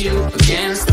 you against